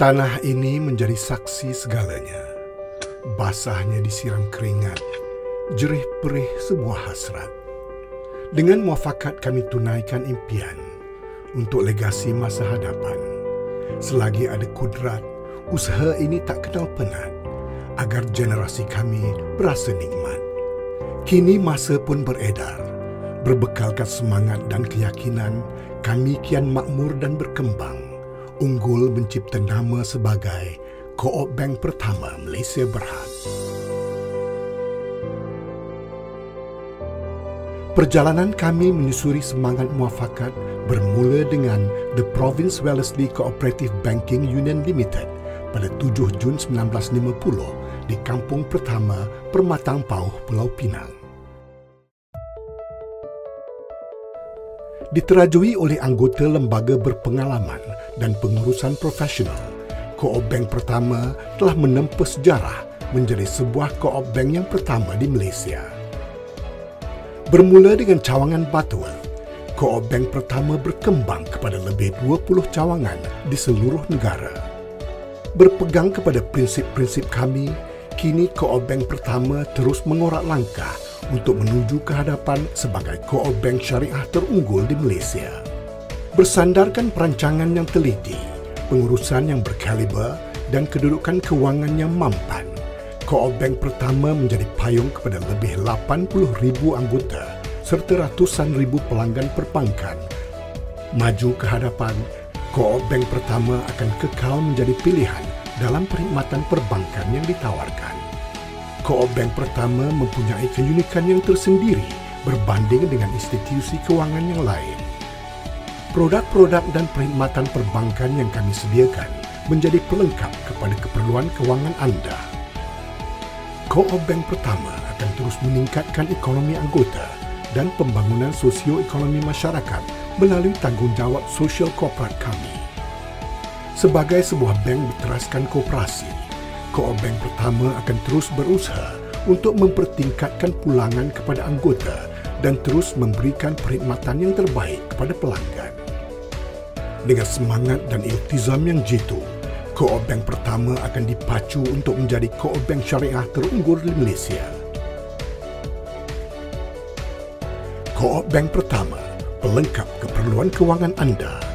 Tanah ini menjadi saksi segalanya. Basahnya disiram keringat, jerih perih sebuah hasrat. Dengan muafakat kami tunaikan impian untuk legasi masa hadapan. Selagi ada kudrat, usaha ini tak kenal penat agar generasi kami berasa nikmat. Kini masa pun beredar. Berbekalkan semangat dan keyakinan, kami kian makmur dan berkembang. Unggul mencipta nama sebagai Co-op Bank pertama Malaysia Berhad. Perjalanan kami menyusuri semangat muafakat bermula dengan The Province Wellesley Cooperative Banking Union Limited pada 7 Jun 1950 di kampung pertama Permatang Pauh, Pulau Pinang. Diterajui oleh anggota lembaga berpengalaman dan pengurusan profesional, Co-op Bank pertama telah menempuh sejarah menjadi sebuah Co-op Bank yang pertama di Malaysia. Bermula dengan cawangan Butterworth, Co-op Bank pertama berkembang kepada lebih 20 cawangan di seluruh negara. Berpegang kepada prinsip-prinsip kami, kini Co-op Bank pertama terus mengorak langkah untuk menuju ke hadapan sebagai Co-op Bank syariah terunggul di Malaysia. Bersandarkan perancangan yang teliti, pengurusan yang berkaliber dan kedudukan kewangan yang mampan, Co-op Bank pertama menjadi payung kepada lebih 80,000 anggota serta ratusan ribu pelanggan perbankan. Maju ke hadapan, Co-op Bank pertama akan kekal menjadi pilihan dalam perkhidmatan perbankan yang ditawarkan. Co-op Bank pertama mempunyai keunikan yang tersendiri berbanding dengan institusi kewangan yang lain. Produk-produk dan perkhidmatan perbankan yang kami sediakan menjadi pelengkap kepada keperluan kewangan anda. Co-op Bank pertama akan terus meningkatkan ekonomi anggota dan pembangunan sosioekonomi masyarakat melalui tanggungjawab sosial korporat kami. Sebagai sebuah bank berteraskan kooperasi, Co-op Bank pertama akan terus berusaha untuk mempertingkatkan pulangan kepada anggota dan terus memberikan perkhidmatan yang terbaik kepada pelanggan. Dengan semangat dan iltizam yang jitu, Co-op Bank pertama akan dipacu untuk menjadi Co-op Bank syariah terunggul di Malaysia. Co-op Bank pertama pelengkap keperluan kewangan anda